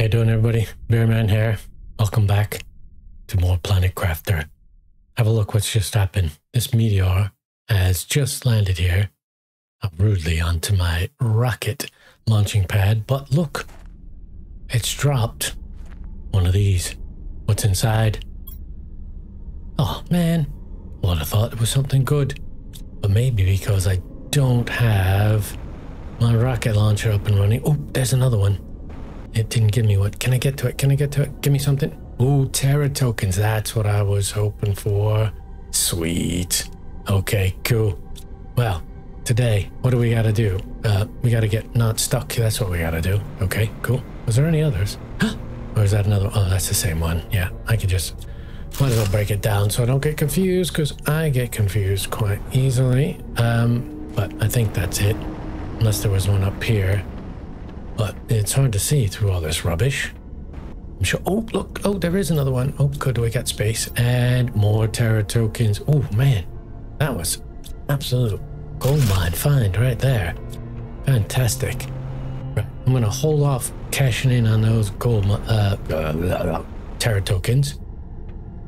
You doing, everybody? Beerman here. Welcome back to more Planet Crafter. Have a look what's just happened. This meteor has just landed here, rudely onto my rocket launching pad. But look, it's dropped one of these. What's inside? Oh man, well, I thought it was something good, but maybe because I don't have my rocket launcher up and running. Oh, there's another one. It didn't give me what. Can I get to it? Can I get to it? Give me something. Oh, Terra tokens. That's what I was hoping for. Sweet. Okay, cool. Well, today, what do we got to do? Uh, we got to get not stuck. That's what we got to do. Okay, cool. Was there any others? Huh? Or is that another? Oh, that's the same one. Yeah, I could just might as well break it down so I don't get confused because I get confused quite easily. Um, but I think that's it. Unless there was one up here. But it's hard to see through all this rubbish. I'm sure. Oh, look. Oh, there is another one. Oh, good. We got space. And more Terra tokens. Oh, man. That was absolute gold mine find right there. Fantastic. Right. I'm going to hold off cashing in on those gold uh, uh, Terra tokens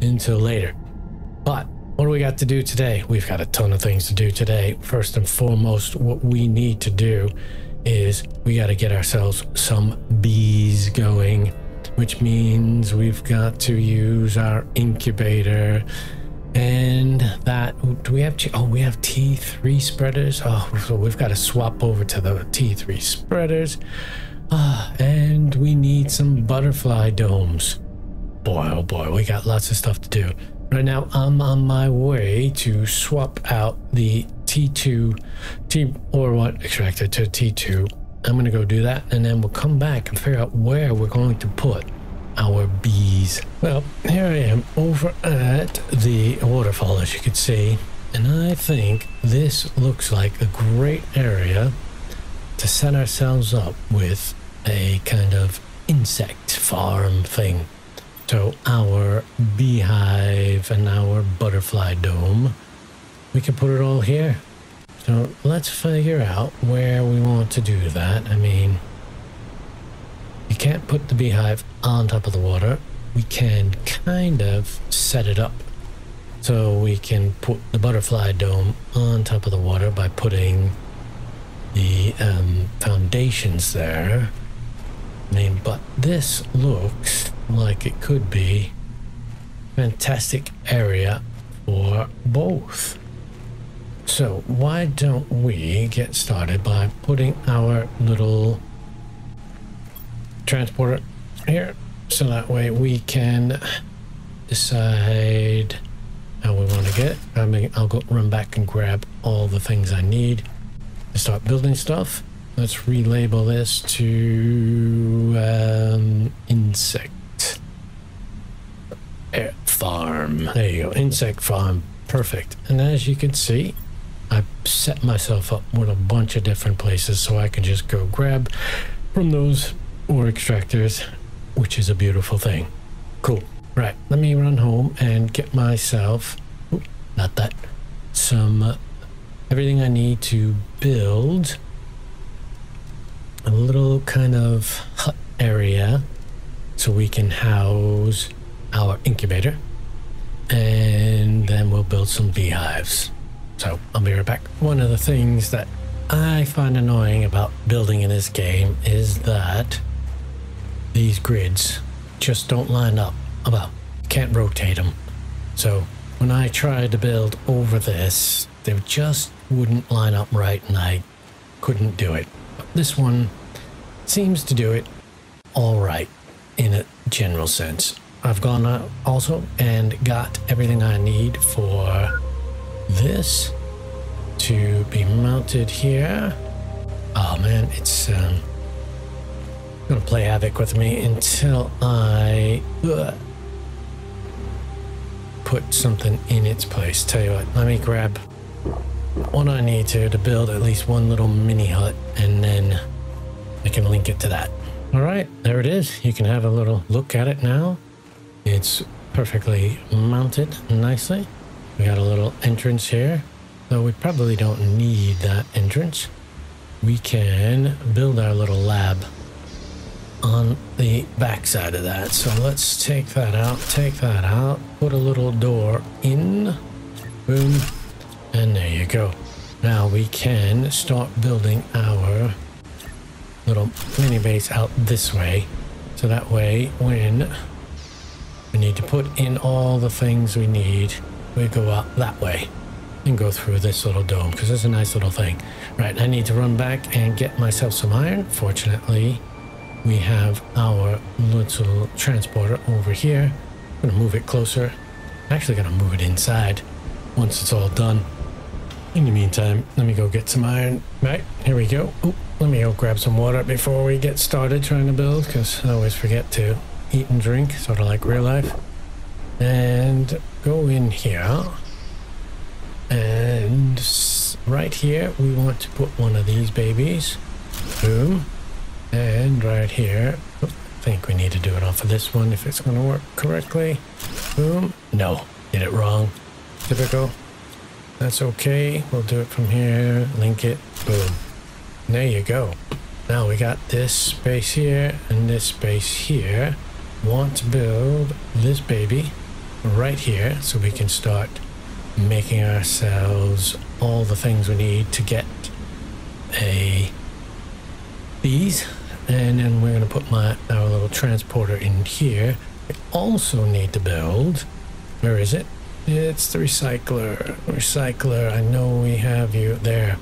until later. But what do we got to do today? We've got a ton of things to do today. First and foremost, what we need to do is we got to get ourselves some bees going, which means we've got to use our incubator. And that, do we have, oh, we have T3 spreaders. Oh, so we've got to swap over to the T3 spreaders. Ah, and we need some butterfly domes. Boy, oh boy, we got lots of stuff to do. Right now, I'm on my way to swap out the T2, T or what extractor to T2. I'm gonna go do that, and then we'll come back and figure out where we're going to put our bees. Well, here I am over at the waterfall, as you can see, and I think this looks like a great area to set ourselves up with a kind of insect farm thing. So our beehive and our butterfly dome, we can put it all here. So let's figure out where we want to do that. I mean, you can't put the beehive on top of the water. We can kind of set it up so we can put the butterfly dome on top of the water by putting the um, foundations there. I mean, but this looks like it could be fantastic area for both. So why don't we get started by putting our little transporter here so that way we can decide how we want to get I mean, I'll go run back and grab all the things I need to start building stuff. Let's relabel this to um, insect farm. There you go, insect farm. Perfect. And as you can see, I set myself up with a bunch of different places so I can just go grab from those ore extractors, which is a beautiful thing. Cool. Right, let me run home and get myself, not that, some, uh, everything I need to build a little kind of hut area so we can house our incubator and then we'll build some beehives. So I'll be right back. One of the things that I find annoying about building in this game is that these grids just don't line up about can't rotate them. So when I tried to build over this, they just wouldn't line up right and I couldn't do it. But this one seems to do it all right in a general sense. I've gone out also and got everything I need for this to be mounted here. Oh man, it's um, gonna play havoc with me until I uh, put something in its place. Tell you what, let me grab what I need to to build at least one little mini hut and then I can link it to that. All right, there it is. You can have a little look at it now. It's perfectly mounted nicely. We got a little entrance here, though we probably don't need that entrance. We can build our little lab on the back side of that. So let's take that out, take that out, put a little door in, boom, and there you go. Now we can start building our little mini base out this way. So that way when we need to put in all the things we need, we go out that way and go through this little dome because it's a nice little thing. Right, I need to run back and get myself some iron. Fortunately, we have our little transporter over here. I'm gonna move it closer. I'm actually gonna move it inside once it's all done. In the meantime, let me go get some iron. Right, here we go. Ooh, let me go grab some water before we get started trying to build because I always forget to eat and drink, sort of like real life. And go in here. And right here, we want to put one of these babies. Boom. And right here, I think we need to do it off of this one if it's going to work correctly. Boom. No, did it wrong. Typical. That's okay. We'll do it from here. Link it. Boom. There you go. Now we got this space here and this space here. Want to build this baby right here so we can start making ourselves all the things we need to get a these and then we're going to put my our little transporter in here. We also need to build where is it? It's the recycler. Recycler i know we have you there.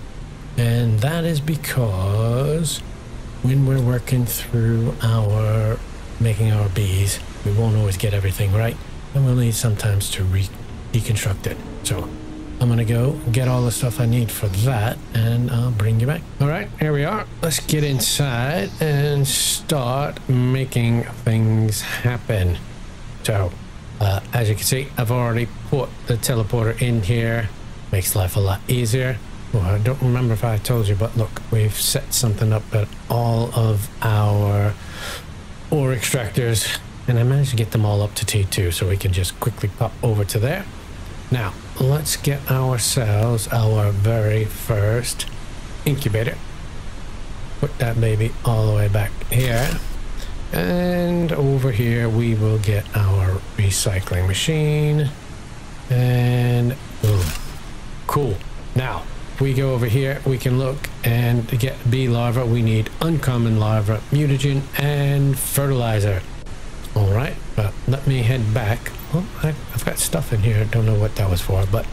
And that is because when we're working through our making our bees we won't always get everything right and we'll need sometimes to re deconstruct it so I'm gonna go get all the stuff I need for that and I'll bring you back. All right, here we are. Let's get inside and start making things happen. So, uh, as you can see, I've already put the teleporter in here. Makes life a lot easier. Well, I don't remember if I told you, but look, we've set something up at all of our ore extractors and I managed to get them all up to T2 so we can just quickly pop over to there. Now, let's get ourselves our very first incubator. Put that baby all the way back here. And over here we will get our recycling machine. And boom. Cool. Now, we go over here, we can look and get bee larva, we need uncommon larva, mutagen, and fertilizer. All right, but let me head back well, I, have got stuff in here. I don't know what that was for, but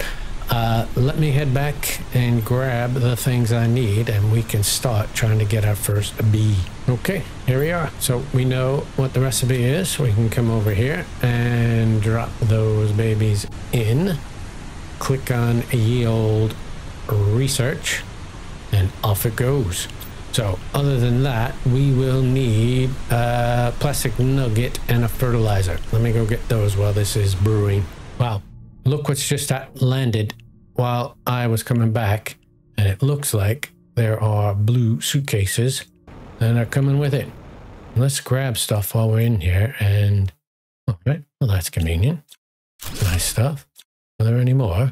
uh, let me head back and grab the things I need and we can start trying to get our first bee. Okay, here we are. So we know what the recipe is. We can come over here and drop those babies in. Click on yield research and off it goes. So other than that, we will need a plastic nugget and a fertilizer. Let me go get those while this is brewing. Wow, look what's just landed while I was coming back. And it looks like there are blue suitcases and are coming with it. Let's grab stuff while we're in here and... All right, well that's convenient. Nice stuff. Are there any more?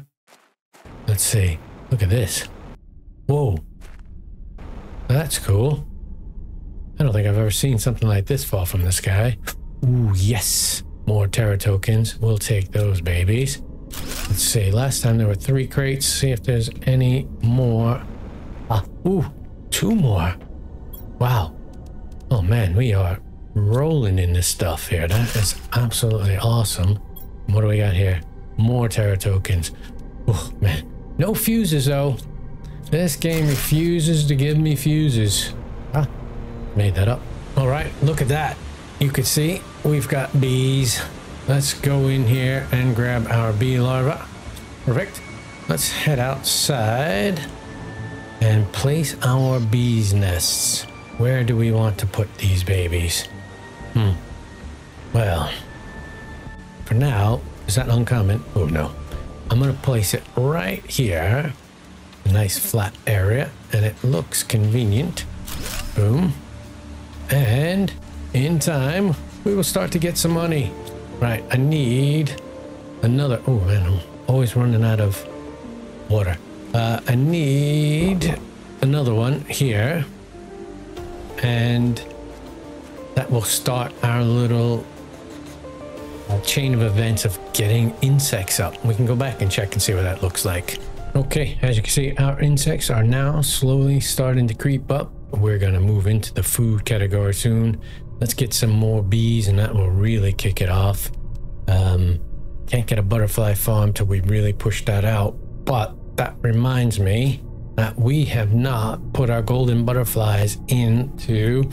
Let's see. Look at this. Whoa. That's cool. I don't think I've ever seen something like this fall from the sky. Ooh, yes. More Terra tokens. We'll take those babies. Let's see. Last time there were three crates. See if there's any more. Ah, ooh, two more. Wow. Oh man, we are rolling in this stuff here. That is absolutely awesome. What do we got here? More Terra tokens. Oh man. No fuses though. This game refuses to give me fuses. Ah, made that up. All right, look at that. You can see we've got bees. Let's go in here and grab our bee larva. Perfect. Let's head outside and place our bees nests. Where do we want to put these babies? Hmm. Well, for now, is that uncommon? Oh no. I'm going to place it right here nice flat area and it looks convenient. Boom. And in time, we will start to get some money. Right, I need another. Oh man, I'm always running out of water. Uh, I need another one here. And that will start our little chain of events of getting insects up. We can go back and check and see what that looks like. Okay, as you can see, our insects are now slowly starting to creep up. We're gonna move into the food category soon. Let's get some more bees and that will really kick it off. Um, can't get a butterfly farm till we really push that out. But that reminds me that we have not put our golden butterflies into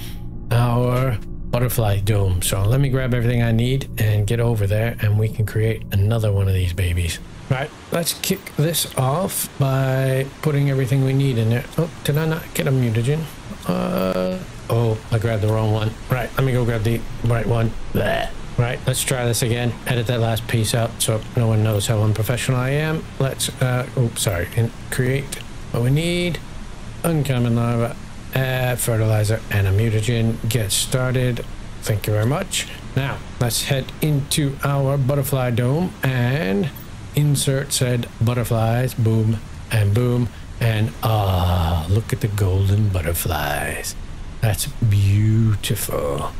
our butterfly dome. So let me grab everything I need and get over there and we can create another one of these babies. Right, let's kick this off by putting everything we need in there. Oh, did I not get a mutagen? Uh, oh, I grabbed the wrong one. Right, let me go grab the right one. Blech. Right, let's try this again. Edit that last piece out so no one knows how unprofessional I am. Let's, uh, oh, sorry, and create what we need. Uncommon larva, add fertilizer and a mutagen. Get started. Thank you very much. Now, let's head into our butterfly dome and insert said butterflies. Boom and boom. And ah, look at the golden butterflies. That's beautiful.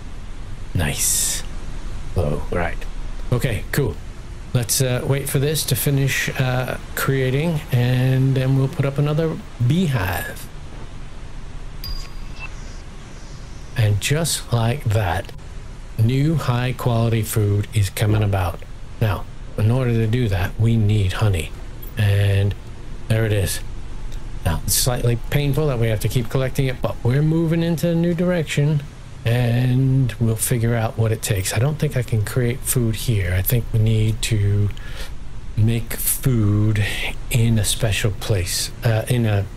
Nice. Oh, right. Okay, cool. Let's uh, wait for this to finish uh, creating and then we'll put up another beehive. And just like that, new high quality food is coming about. Now, in order to do that, we need honey. And there it is. Now, it's slightly painful that we have to keep collecting it, but we're moving into a new direction and we'll figure out what it takes. I don't think I can create food here. I think we need to make food in a special place, uh, in a,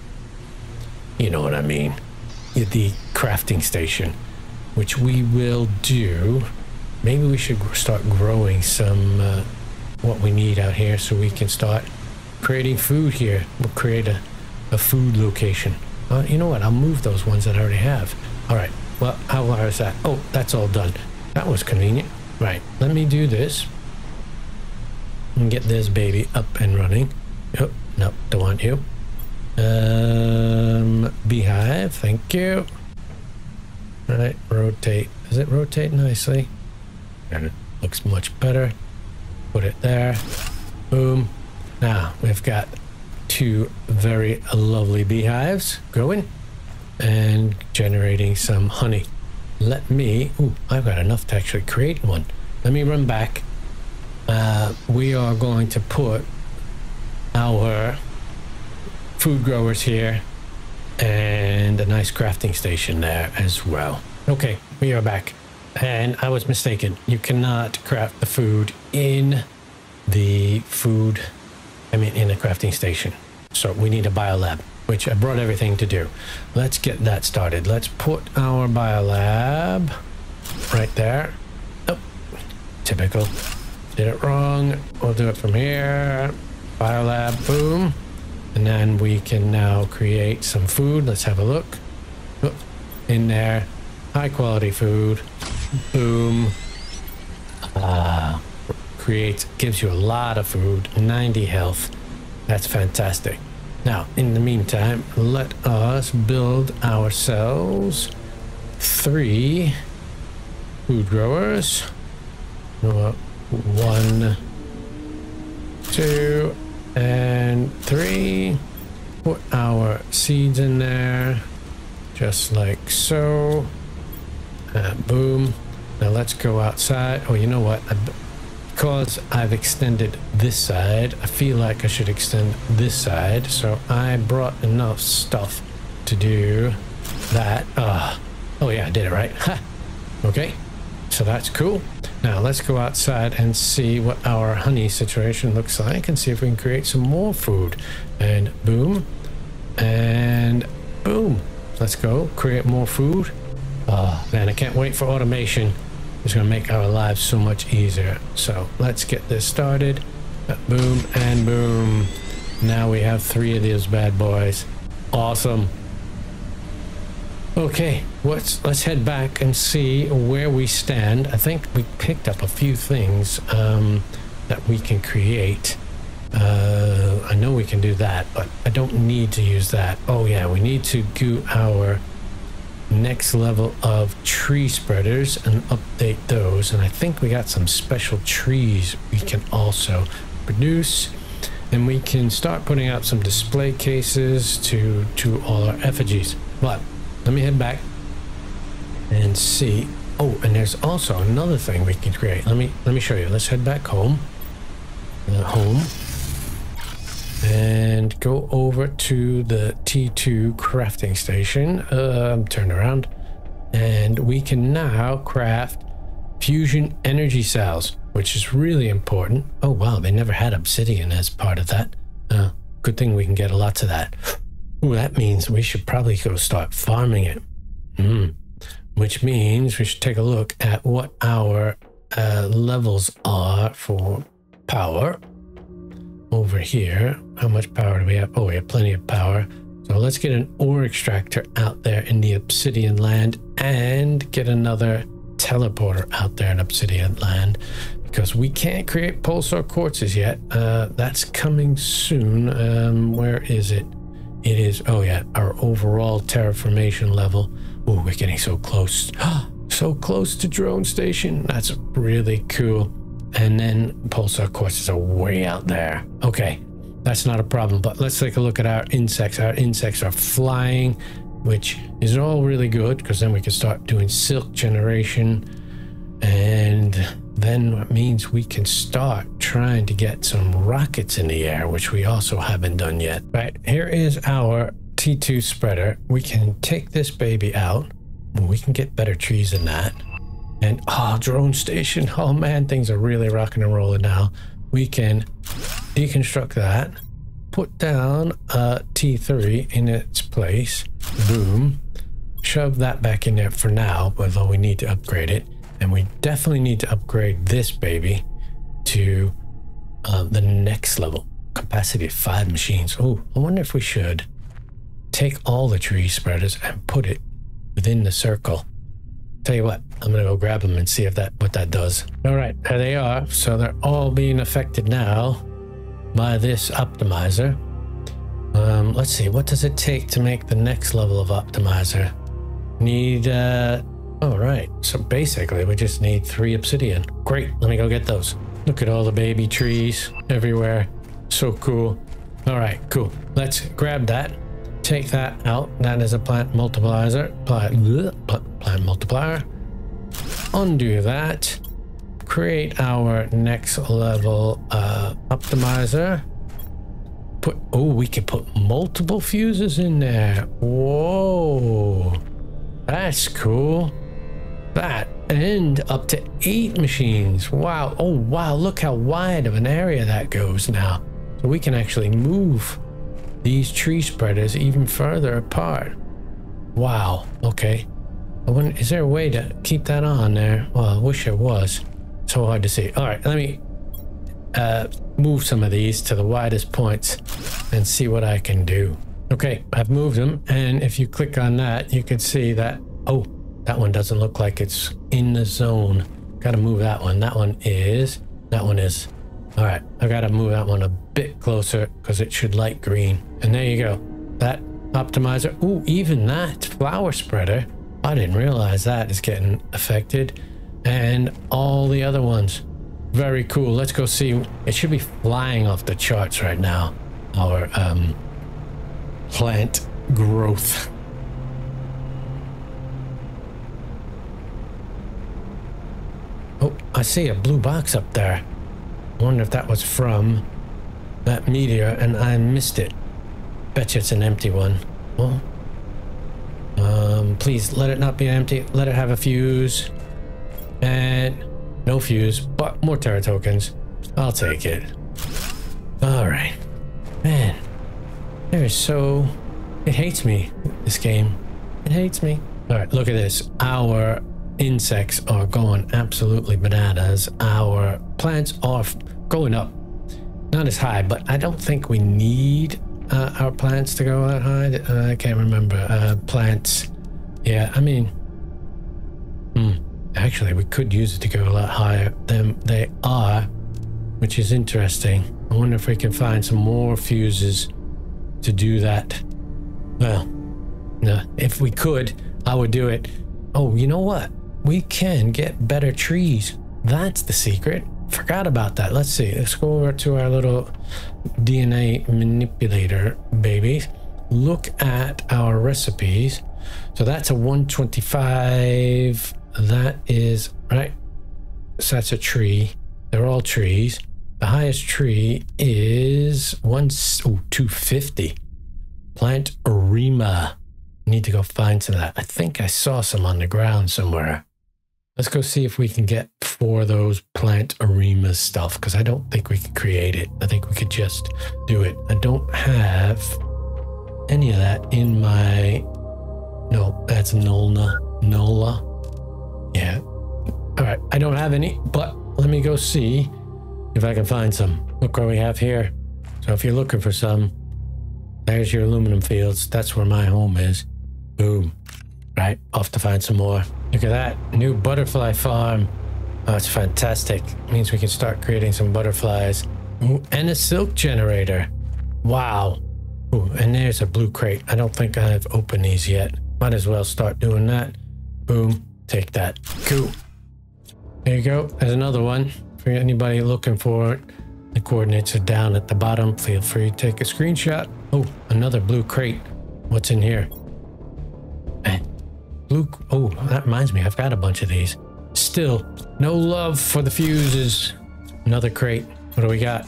you know what I mean, the crafting station, which we will do. Maybe we should start growing some uh, what we need out here so we can start creating food here. We'll create a, a food location. Uh, you know what? I'll move those ones that I already have. All right. Well, how far is that? Oh, that's all done. That was convenient. Right, let me do this. And get this baby up and running. Oh, no, don't want you. Um, beehive, thank you. All right, rotate. Does it rotate nicely? And it looks much better. Put it there. Boom. Now, we've got two very lovely beehives growing and generating some honey. Let me, ooh, I've got enough to actually create one. Let me run back. Uh, we are going to put our food growers here nice crafting station there as well. Okay, we are back. And I was mistaken. You cannot craft the food in the food, I mean, in the crafting station. So we need a biolab which I brought everything to do. Let's get that started. Let's put our biolab right there. Oh, typical. Did it wrong. We'll do it from here. Biolab, boom. And then we can now create some food. Let's have a look. In there. High quality food. Boom. Ah, creates, gives you a lot of food. 90 health. That's fantastic. Now, in the meantime, let us build ourselves three food growers. One, two, and three. Put our seeds in there, just like so. Uh, boom. Now let's go outside. Oh, you know what? Because I've extended this side, I feel like I should extend this side. So I brought enough stuff to do that. Uh, oh yeah, I did it right. okay, so that's cool. Now let's go outside and see what our honey situation looks like and see if we can create some more food. And boom, and boom. Let's go create more food. Oh man, I can't wait for automation it's going to make our lives so much easier. So let's get this started. Boom and boom. Now we have three of these bad boys. Awesome. Okay, let's let's head back and see where we stand. I think we picked up a few things um, that we can create. Uh, I know we can do that, but I don't need to use that. Oh yeah, we need to do our next level of tree spreaders and update those. And I think we got some special trees we can also produce. And we can start putting out some display cases to, to all our effigies. But let me head back and see. Oh, and there's also another thing we can create. Let me let me show you. Let's head back home. Uh, home and go over to the T2 crafting station. Um, turn around, and we can now craft fusion energy cells, which is really important. Oh wow, they never had obsidian as part of that. Uh, good thing we can get a lot of that. Ooh, that means we should probably go start farming it. Hmm. Which means we should take a look at what our uh, levels are for power over here. How much power do we have? Oh, we have plenty of power. So let's get an ore extractor out there in the obsidian land and get another teleporter out there in obsidian land because we can't create pulsar quartzes yet. Uh, that's coming soon. Um, where is it? It is, oh yeah, our overall terraformation level. Oh, we're getting so close. so close to drone station. That's really cool. And then pulsar quartzes are way out there. Okay, that's not a problem. But let's take a look at our insects. Our insects are flying, which is all really good because then we can start doing silk generation. And then that means we can start trying to get some rockets in the air, which we also haven't done yet. Right, here is our T2 spreader. We can take this baby out. We can get better trees than that. And oh, drone station. Oh man, things are really rocking and rolling now. We can deconstruct that, put down a T3 in its place. Boom. Shove that back in there for now, although we need to upgrade it. And we definitely need to upgrade this baby to uh, the next level. Capacity of five machines. Oh, I wonder if we should take all the tree spreaders and put it within the circle. Tell you what, I'm gonna go grab them and see if that what that does. All right, there they are. So they're all being affected now by this optimizer. Um, let's see, what does it take to make the next level of optimizer? Need, uh, all right. So basically we just need three obsidian. Great, let me go get those. Look at all the baby trees everywhere. So cool. All right, cool. Let's grab that take that out. That is a plant multiplier. Plant, plant multiplier. Undo that. Create our next level uh, optimizer. Put oh, we can put multiple fuses in there. Whoa, that's cool. That and up to eight machines. Wow. Oh wow, look how wide of an area that goes now. So we can actually move these tree spreaders even further apart. Wow, okay. Wonder, is there a way to keep that on there? Well, I wish there was. So hard to see. All right, let me uh, move some of these to the widest points and see what I can do. Okay, I've moved them. And if you click on that, you can see that, oh, that one doesn't look like it's in the zone. Got to move that one. That one is, that one is. All right, I got to move that one a bit closer because it should light green. And there you go. That optimizer. Ooh, even that flower spreader. I didn't realize that is getting affected. And all the other ones. Very cool. Let's go see. It should be flying off the charts right now. Our um, plant growth. Oh, I see a blue box up there. I wonder if that was from that meteor and I missed it. Bet you it's an empty one. Well, please let it not be empty. Let it have a fuse. And no fuse, but more Terra tokens. I'll take it. All right. Man, there is so... It hates me, this game. It hates me. All right, look at this. Our insects are going absolutely bananas. Our plants are going up not as high, but I don't think we need uh, our plants to go that high. Uh, I can't remember. Uh, plants. Yeah, I mean, hmm, actually, we could use it to go a lot higher than they are, which is interesting. I wonder if we can find some more fuses to do that. Well, no, if we could, I would do it. Oh, you know what? We can get better trees. That's the secret. Forgot about that. Let's see. Let's go over to our little DNA manipulator babies. Look at our recipes. So that's a 125. That is right. So that's a tree. They're all trees. The highest tree is one, oh, 250. Plant Arima. Need to go find some of that. I think I saw some on the ground somewhere. Let's go see if we can get four of those plant Arima stuff because I don't think we could create it. I think we could just do it. I don't have any of that in my. No, that's Nolna. Nola. Yeah. All right. I don't have any, but let me go see if I can find some. Look what we have here. So if you're looking for some, there's your aluminum fields. That's where my home is. Boom. Right. Off to find some more. Look at that. New butterfly farm. Oh, fantastic. means we can start creating some butterflies. Ooh, and a silk generator. Wow. Ooh, and there's a blue crate. I don't think I've opened these yet. Might as well start doing that. Boom. Take that. Cool. There you go. There's another one. For anybody looking for it, the coordinates are down at the bottom. Feel free to take a screenshot. Oh, another blue crate. What's in here? Eh, blue. Oh, that reminds me. I've got a bunch of these. Still, no love for the fuses. Another crate. What do we got?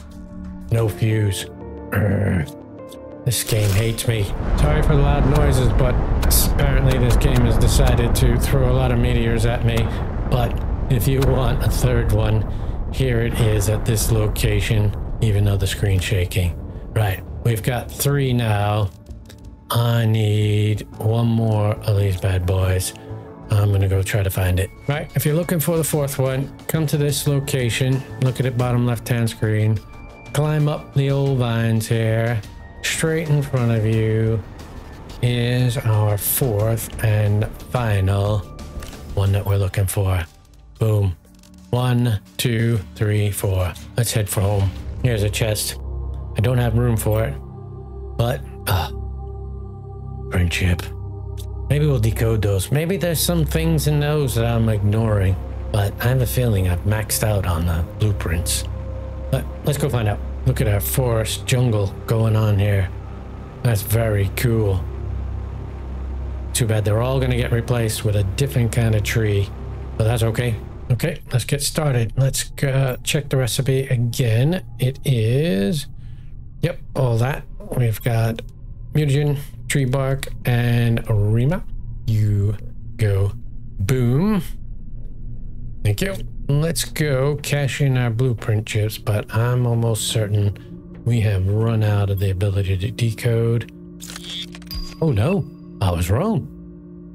No fuse. Urgh. This game hates me. Sorry for the loud noises, but apparently this game has decided to throw a lot of meteors at me. But if you want a third one, here it is at this location, even though the screen's shaking. Right, we've got three now. I need one more of these bad boys. I'm gonna go try to find it. Right, if you're looking for the fourth one, come to this location, look at it bottom left-hand screen, climb up the old vines here, straight in front of you is our fourth and final one that we're looking for. Boom. One, two, three, four. Let's head for home. Here's a chest. I don't have room for it, but uh, friendship. Maybe we'll decode those. Maybe there's some things in those that I'm ignoring, but I have a feeling I've maxed out on the blueprints. But let's go find out. Look at that forest jungle going on here. That's very cool. Too bad they're all going to get replaced with a different kind of tree, but that's okay. Okay, let's get started. Let's uh, check the recipe again. It is, yep, all that. We've got mutagen, tree bark, and Rima. You go. Boom. Thank you. Let's go cash in our blueprint chips, but I'm almost certain we have run out of the ability to decode. Oh no, I was wrong.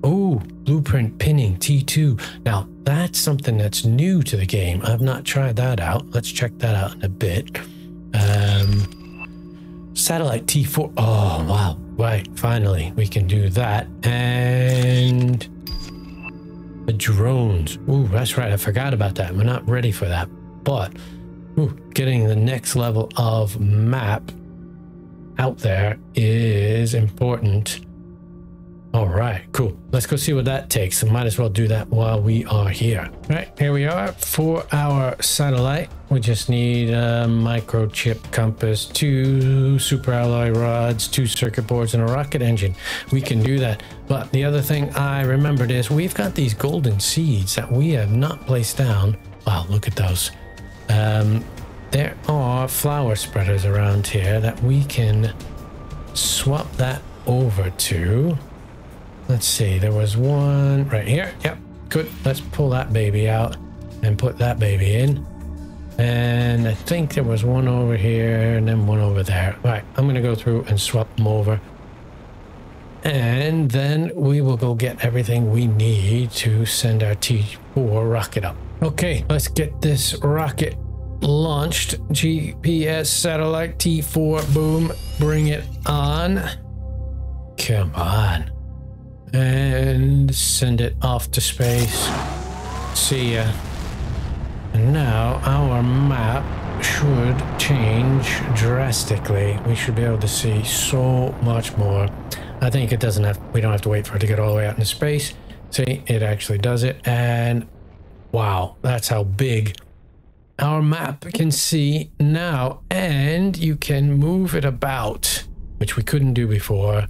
Oh, blueprint pinning T2. Now, that's something that's new to the game. I've not tried that out. Let's check that out in a bit. Um, satellite T4. Oh, wow. Right, finally, we can do that. And the drones. Ooh, that's right. I forgot about that. We're not ready for that. But ooh, getting the next level of map out there is important. All right, cool. Let's go see what that takes. might as well do that while we are here. All right, here we are for our satellite. We just need a microchip compass, two super alloy rods, two circuit boards, and a rocket engine. We can do that. But the other thing I remembered is we've got these golden seeds that we have not placed down. Wow, look at those. Um, there are flower spreaders around here that we can swap that over to. Let's see, there was one right here. Yep, good. Let's pull that baby out and put that baby in. And I think there was one over here and then one over there. All right, I'm going to go through and swap them over. And then we will go get everything we need to send our T4 rocket up. Okay, let's get this rocket launched. GPS satellite T4, boom, bring it on. Come on and send it off to space. See ya. And now our map should change drastically. We should be able to see so much more. I think it doesn't have, we don't have to wait for it to get all the way out into space. See, it actually does it. And wow, that's how big our map can see now. And you can move it about, which we couldn't do before,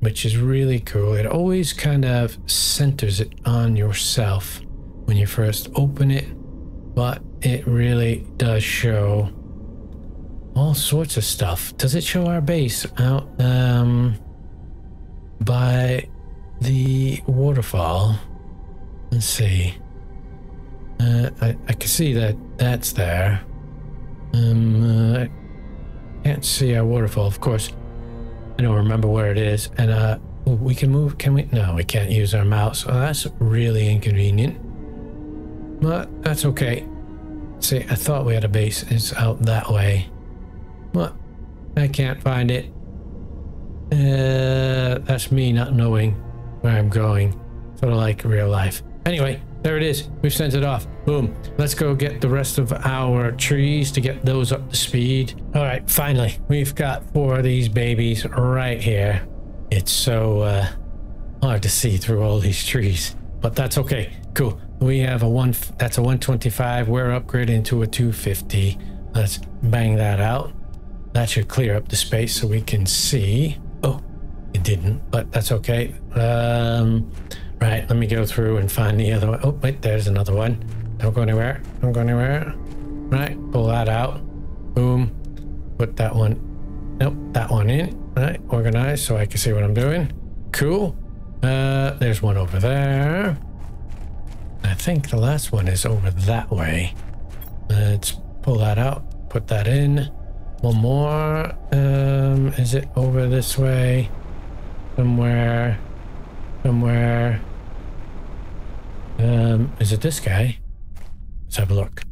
which is really cool. It always kind of centers it on yourself when you first open it, but it really does show all sorts of stuff. Does it show our base out um, by the waterfall? Let's see. Uh, I, I can see that that's there. Um, uh, I can't see our waterfall, of course. I don't remember where it is. And uh, we can move. Can we? No, we can't use our mouse. Oh, that's really inconvenient. But that's okay. See, I thought we had a base. It's out that way. What? I can't find it. Uh, that's me not knowing where I'm going. Sort of like real life. Anyway, there it is. We've sent it off. Boom. Let's go get the rest of our trees to get those up to speed. All right, finally, we've got four of these babies right here. It's so uh, hard to see through all these trees, but that's okay. Cool. We have a one, that's a 125. We're upgrading to a 250. Let's bang that out. That should clear up the space so we can see. Oh, it didn't, but that's okay. Um, right, let me go through and find the other one. Oh, wait, there's another one. Don't go anywhere. Don't go anywhere. Right, pull that out. Boom. Put that one. Nope, that one in. Right, organize so I can see what I'm doing. Cool. Uh, there's one over there. I think the last one is over that way. Let's pull that out. Put that in. One more. Um, is it over this way? Somewhere. Somewhere. Um, is it this guy? Let's have a look.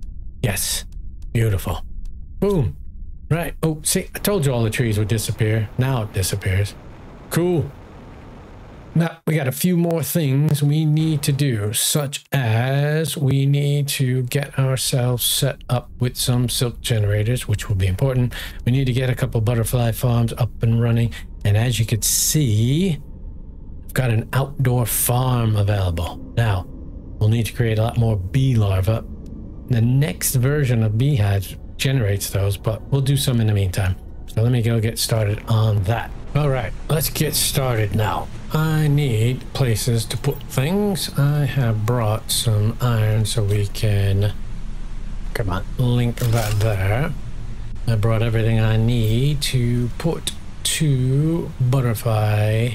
Yes. Beautiful. Boom. Right. Oh, see, I told you all the trees would disappear. Now it disappears. Cool. Now, we got a few more things we need to do, such as we need to get ourselves set up with some silk generators, which will be important. We need to get a couple butterfly farms up and running. And as you can see, I've got an outdoor farm available. Now, we'll need to create a lot more bee larvae. The next version of Beehive generates those, but we'll do some in the meantime. So let me go get started on that. All right, let's get started now. I need places to put things. I have brought some iron so we can, come on, link that there. I brought everything I need to put two butterfly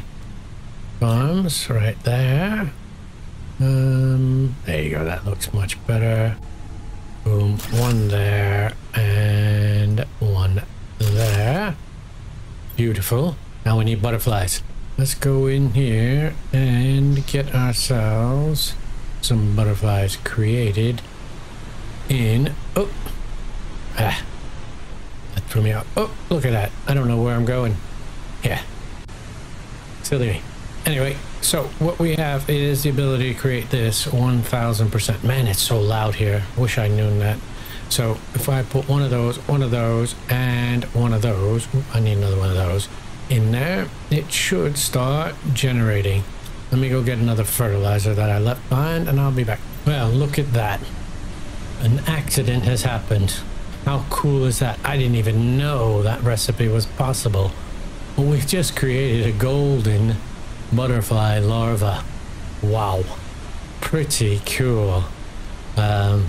farms right there. Um, there you go, that looks much better. Boom, one there and one there. Beautiful. Now we need butterflies. Let's go in here and get ourselves some butterflies created in... Oh! Ah. That threw me out. Oh, look at that. I don't know where I'm going. Yeah. Silly me. Anyway, so what we have is the ability to create this 1000%. Man, it's so loud here. Wish I knew that. So if I put one of those, one of those, and one of those, I need another one of those, in there, it should start generating. Let me go get another fertilizer that I left behind and I'll be back. Well, look at that. An accident has happened. How cool is that? I didn't even know that recipe was possible. Well, we've just created a golden butterfly larva. Wow. Pretty cool. Um,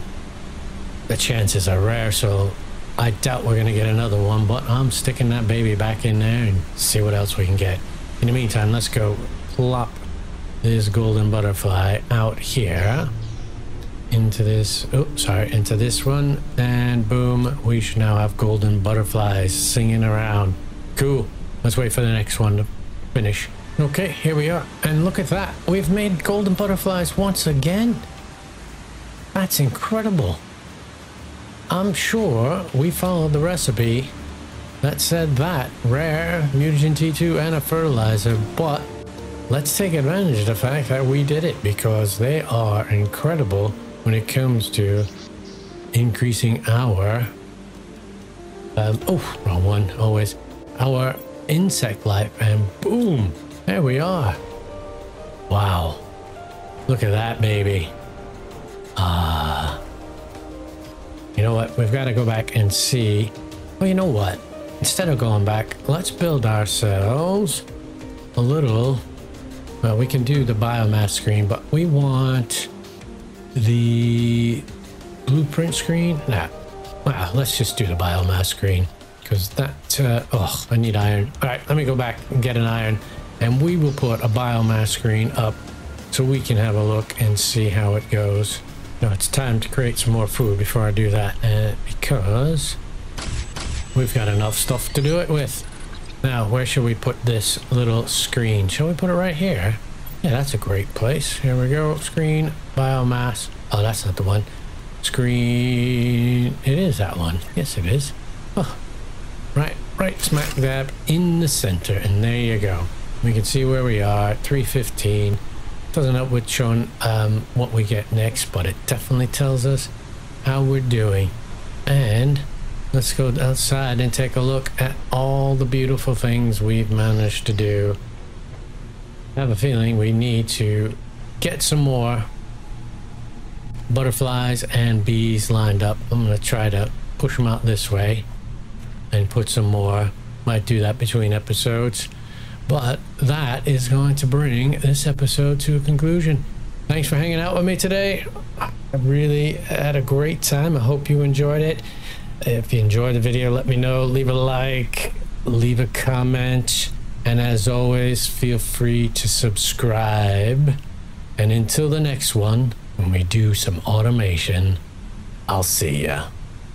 the chances are rare, so I doubt we're going to get another one, but I'm sticking that baby back in there and see what else we can get. In the meantime, let's go plop this golden butterfly out here into this, oh, sorry, into this one. And boom, we should now have golden butterflies singing around. Cool. Let's wait for the next one to finish. Okay, here we are. And look at that. We've made golden butterflies once again. That's incredible. I'm sure we followed the recipe that said that rare mutagen T2 and a fertilizer, but let's take advantage of the fact that we did it because they are incredible when it comes to increasing our um, oh wrong one always our insect life and boom There we are. Wow. Look at that, baby. Ah. Uh, you know what? We've got to go back and see. Well, you know what? Instead of going back, let's build ourselves a little. Well, we can do the biomass screen, but we want the blueprint screen. Nah. Well, let's just do the biomass screen because that, uh, oh, I need iron. All right, let me go back and get an iron and we will put a biomass screen up so we can have a look and see how it goes. Now it's time to create some more food before I do that uh, because we've got enough stuff to do it with. Now, where should we put this little screen? Shall we put it right here? Yeah, that's a great place. Here we go. Screen, biomass. Oh, that's not the one. Screen. It is that one. Yes, it is. Oh, right, right smack dab in the center. And there you go. We can see where we are, 315. Doesn't help with showing um, what we get next, but it definitely tells us how we're doing. And let's go outside and take a look at all the beautiful things we've managed to do. I have a feeling we need to get some more butterflies and bees lined up. I'm going to try to push them out this way and put some more. Might do that between episodes. But that is going to bring this episode to a conclusion. Thanks for hanging out with me today. I really had a great time. I hope you enjoyed it. If you enjoyed the video, let me know. Leave a like, leave a comment. And as always, feel free to subscribe. And until the next one, when we do some automation, I'll see ya.